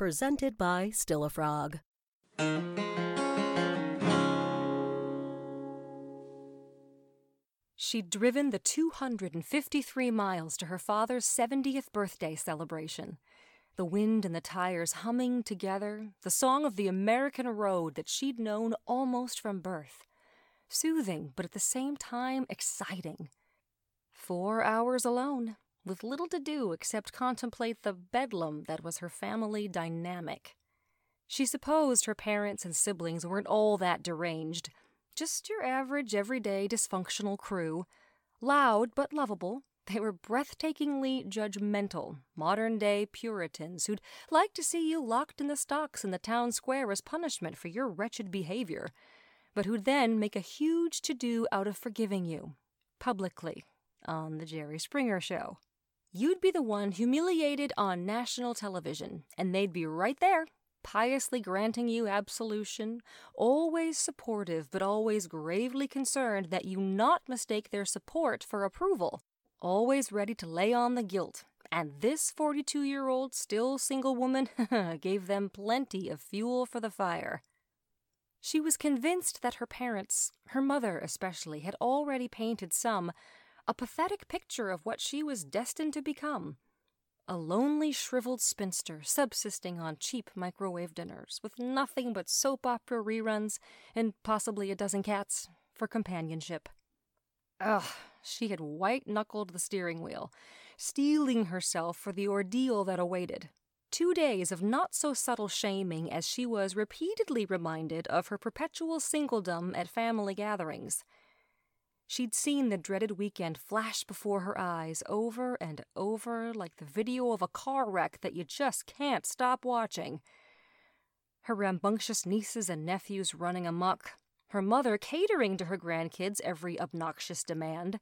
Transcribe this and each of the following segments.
Presented by Stillafrog. She'd driven the 253 miles to her father's 70th birthday celebration. The wind and the tires humming together, the song of the American road that she'd known almost from birth. Soothing, but at the same time exciting. Four hours alone, with little to do except contemplate the bedlam that was her family dynamic. She supposed her parents and siblings weren't all that deranged, just your average, everyday, dysfunctional crew. Loud but lovable, they were breathtakingly judgmental, modern day Puritans who'd like to see you locked in the stocks in the town square as punishment for your wretched behavior, but who'd then make a huge to do out of forgiving you, publicly, on The Jerry Springer Show. You'd be the one humiliated on national television, and they'd be right there, piously granting you absolution, always supportive but always gravely concerned that you not mistake their support for approval, always ready to lay on the guilt. And this 42 year old, still single woman gave them plenty of fuel for the fire. She was convinced that her parents, her mother especially, had already painted some, a pathetic picture of what she was destined to become a lonely, shriveled spinster subsisting on cheap microwave dinners with nothing but soap opera reruns and possibly a dozen cats for companionship. Ugh, she had white knuckled the steering wheel, steeling herself for the ordeal that awaited. Two days of not so subtle shaming as she was repeatedly reminded of her perpetual singledom at family gatherings. She'd seen the dreaded weekend flash before her eyes over and over like the video of a car wreck that you just can't stop watching. Her rambunctious nieces and nephews running amuck, her mother catering to her grandkids' every obnoxious demand.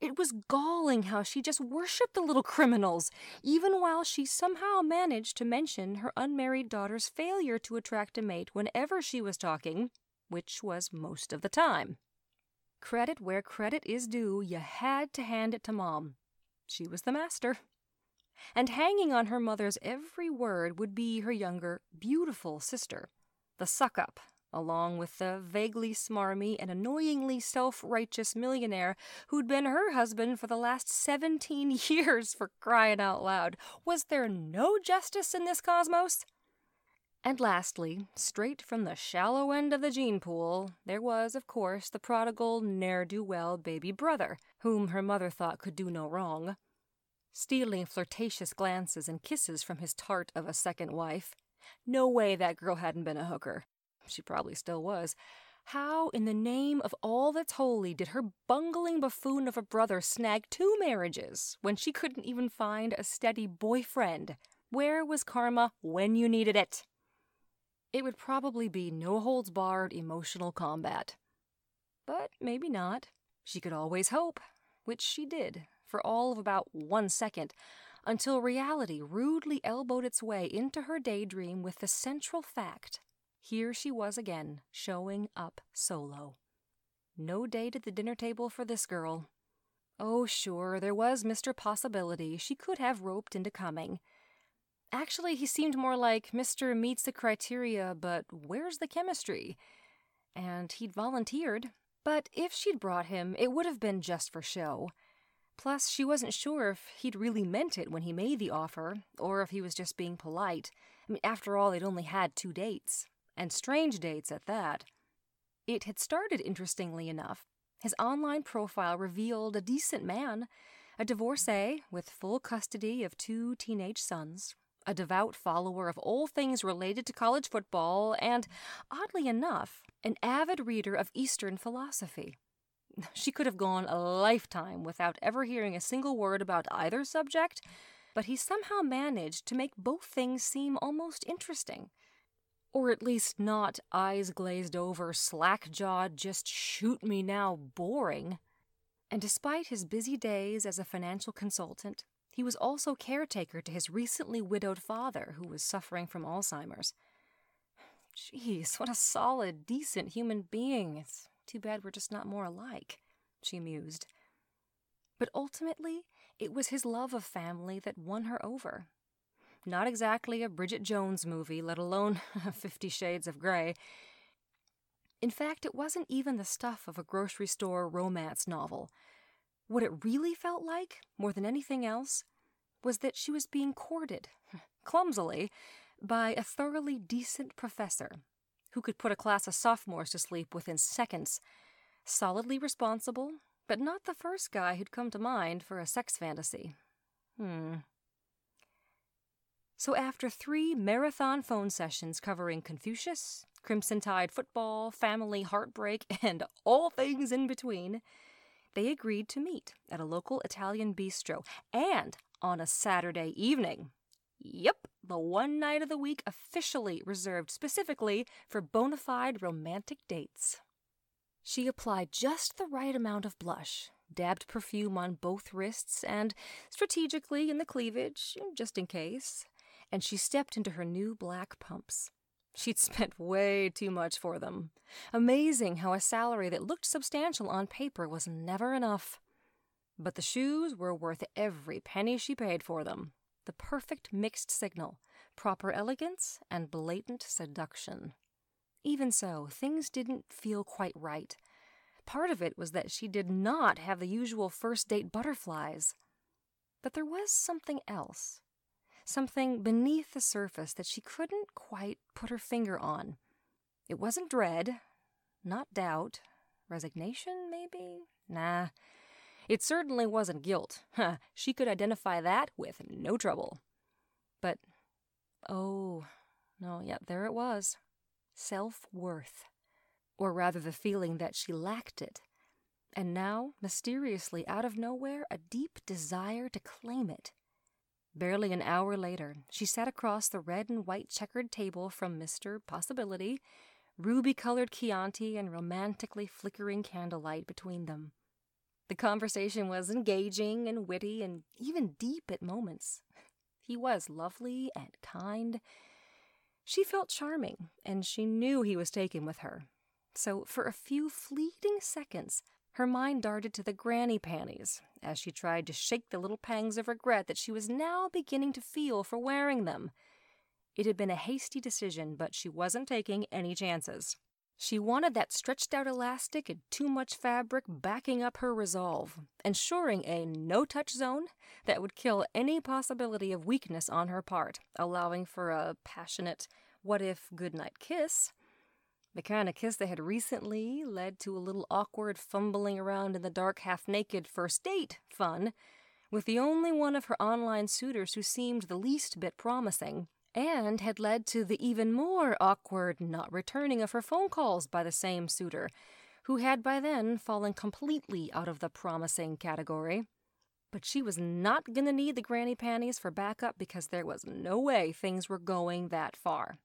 It was galling how she just worshipped the little criminals, even while she somehow managed to mention her unmarried daughter's failure to attract a mate whenever she was talking, which was most of the time. Credit where credit is due, you had to hand it to Mom. She was the master. And hanging on her mother's every word would be her younger, beautiful sister, the suck up, along with the vaguely smarmy and annoyingly self righteous millionaire who'd been her husband for the last 17 years, for crying out loud. Was there no justice in this cosmos? And lastly, straight from the shallow end of the gene pool, there was, of course, the prodigal, ne'er do well baby brother, whom her mother thought could do no wrong. Stealing flirtatious glances and kisses from his tart of a second wife. No way that girl hadn't been a hooker. She probably still was. How, in the name of all that's holy, did her bungling buffoon of a brother snag two marriages when she couldn't even find a steady boyfriend? Where was karma when you needed it? It would probably be no holds barred emotional combat. But maybe not. She could always hope, which she did, for all of about one second, until reality rudely elbowed its way into her daydream with the central fact here she was again, showing up solo. No date at the dinner table for this girl. Oh, sure, there was Mr. Possibility she could have roped into coming. Actually, he seemed more like Mr. Meets the Criteria, but where's the chemistry? And he'd volunteered. But if she'd brought him, it would have been just for show. Plus, she wasn't sure if he'd really meant it when he made the offer, or if he was just being polite. I mean, after all, they'd only had two dates, and strange dates at that. It had started interestingly enough. His online profile revealed a decent man, a divorcee with full custody of two teenage sons, a devout follower of all things related to college football, and, oddly enough, an avid reader of Eastern philosophy. She could have gone a lifetime without ever hearing a single word about either subject, but he somehow managed to make both things seem almost interesting. Or at least not eyes glazed over, slack jawed, just shoot me now boring. And despite his busy days as a financial consultant, he was also caretaker to his recently widowed father, who was suffering from Alzheimer's. Jeez, what a solid, decent human being. It's too bad we're just not more alike, she mused. But ultimately, it was his love of family that won her over. not exactly a Bridget Jones movie, let alone Fifty Shades of Grey. In fact, it wasn't even the stuff of a grocery store romance novel. What it really felt like, more than anything else, was that she was being courted, clumsily, by a thoroughly decent professor who could put a class of sophomores to sleep within seconds. Solidly responsible, but not the first guy who'd come to mind for a sex fantasy. Hmm. So, after three marathon phone sessions covering Confucius, Crimson Tide football, family heartbreak, and all things in between, they agreed to meet at a local Italian bistro and on a Saturday evening. Yep, the one night of the week officially reserved specifically for bona fide romantic dates. She applied just the right amount of blush, dabbed perfume on both wrists, and strategically in the cleavage, just in case, and she stepped into her new black pumps. She'd spent way too much for them. Amazing how a salary that looked substantial on paper was never enough. But the shoes were worth every penny she paid for them. The perfect mixed signal, proper elegance, and blatant seduction. Even so, things didn't feel quite right. Part of it was that she did not have the usual first date butterflies. But there was something else something beneath the surface that she couldn't quite put her finger on. It wasn't dread, not doubt, resignation, maybe? Nah. It certainly wasn't guilt. Huh, she could identify that with no trouble. But, oh, no, yeah, there it was self worth. Or rather, the feeling that she lacked it. And now, mysteriously out of nowhere, a deep desire to claim it. Barely an hour later, she sat across the red and white checkered table from Mr. Possibility, ruby colored Chianti and romantically flickering candlelight between them. The conversation was engaging and witty and even deep at moments. He was lovely and kind. She felt charming, and she knew he was taken with her. So, for a few fleeting seconds, her mind darted to the granny panties as she tried to shake the little pangs of regret that she was now beginning to feel for wearing them. It had been a hasty decision, but she wasn't taking any chances. She wanted that stretched out elastic and too much fabric backing up her resolve, ensuring a no touch zone that would kill any possibility of weakness on her part, allowing for a passionate, what if goodnight kiss the kind of kiss that had recently led to a little awkward fumbling around in the dark half naked first date fun, with the only one of her online suitors who seemed the least bit promising, and had led to the even more awkward not returning of her phone calls by the same suitor, who had by then fallen completely out of the promising category. But she was not going to need the granny panties for backup because there was no way things were going that far.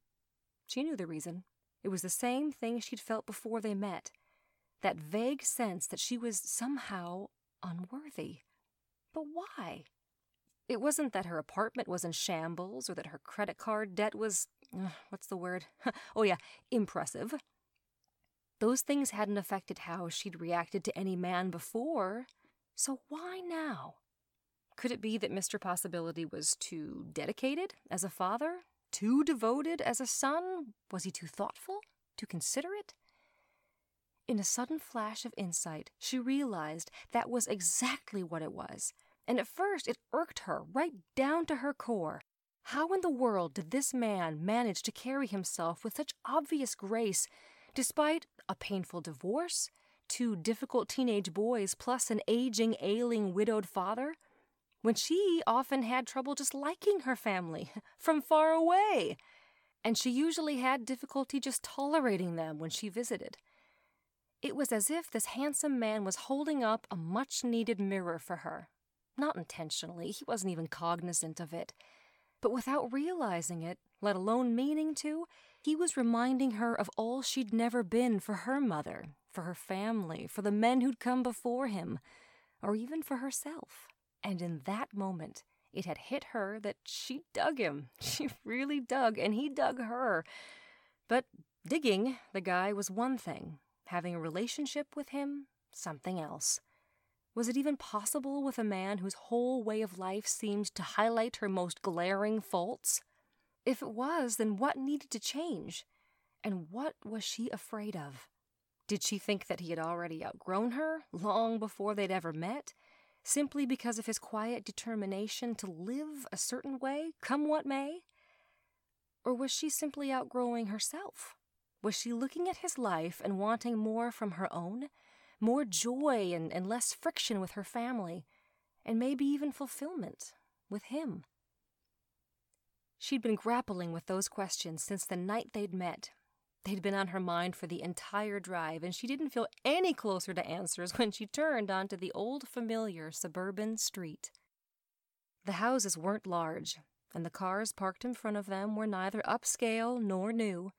She knew the reason. It was the same thing she'd felt before they met that vague sense that she was somehow unworthy. But why? It wasn't that her apartment was in shambles or that her credit card debt was. Uh, what's the word? oh, yeah, impressive. Those things hadn't affected how she'd reacted to any man before, so why now? Could it be that Mr. Possibility was too dedicated as a father, too devoted as a son? Was he too thoughtful? Too considerate? In a sudden flash of insight, she realized that was exactly what it was. And at first, it irked her right down to her core. How in the world did this man manage to carry himself with such obvious grace, despite a painful divorce, two difficult teenage boys, plus an aging, ailing, widowed father? When she often had trouble just liking her family from far away, and she usually had difficulty just tolerating them when she visited. It was as if this handsome man was holding up a much needed mirror for her. Not intentionally, he wasn't even cognizant of it. But without realizing it, let alone meaning to, he was reminding her of all she'd never been for her mother, for her family, for the men who'd come before him, or even for herself. And in that moment, it had hit her that she dug him. She really dug, and he dug her. But digging the guy was one thing, having a relationship with him, something else. Was it even possible with a man whose whole way of life seemed to highlight her most glaring faults? If it was, then what needed to change? And what was she afraid of? Did she think that he had already outgrown her, long before they'd ever met, simply because of his quiet determination to live a certain way, come what may? Or was she simply outgrowing herself? Was she looking at his life and wanting more from her own? More joy and, and less friction with her family, and maybe even fulfillment with him? She'd been grappling with those questions since the night they'd met. They'd been on her mind for the entire drive, and she didn't feel any closer to answers when she turned onto the old familiar suburban street. The houses weren't large, and the cars parked in front of them were neither upscale nor new.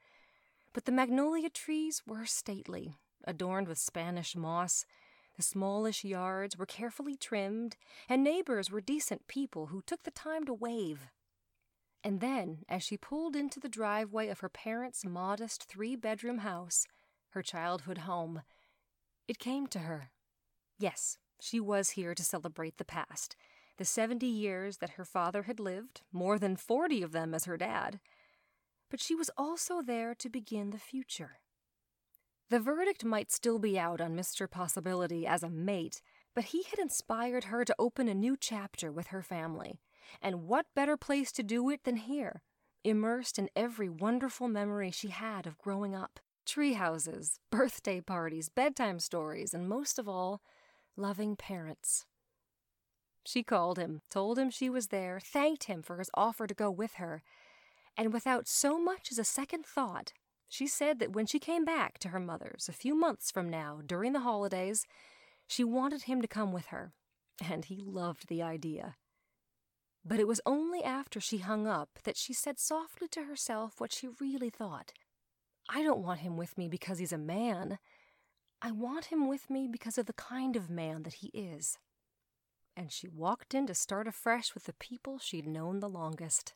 But the magnolia trees were stately, adorned with Spanish moss. The smallish yards were carefully trimmed, and neighbors were decent people who took the time to wave and then, as she pulled into the driveway of her parents' modest three bedroom house, her childhood home, it came to her. Yes, she was here to celebrate the past, the 70 years that her father had lived, more than 40 of them as her dad. But she was also there to begin the future. The verdict might still be out on Mr. Possibility as a mate, but he had inspired her to open a new chapter with her family and what better place to do it than here, immersed in every wonderful memory she had of growing up tree houses, birthday parties, bedtime stories, and most of all, loving parents. She called him, told him she was there, thanked him for his offer to go with her, and without so much as a second thought, she said that when she came back to her mother's a few months from now, during the holidays, she wanted him to come with her, and he loved the idea. But it was only after she hung up that she said softly to herself what she really thought. I don't want him with me because he's a man. I want him with me because of the kind of man that he is. And she walked in to start afresh with the people she'd known the longest.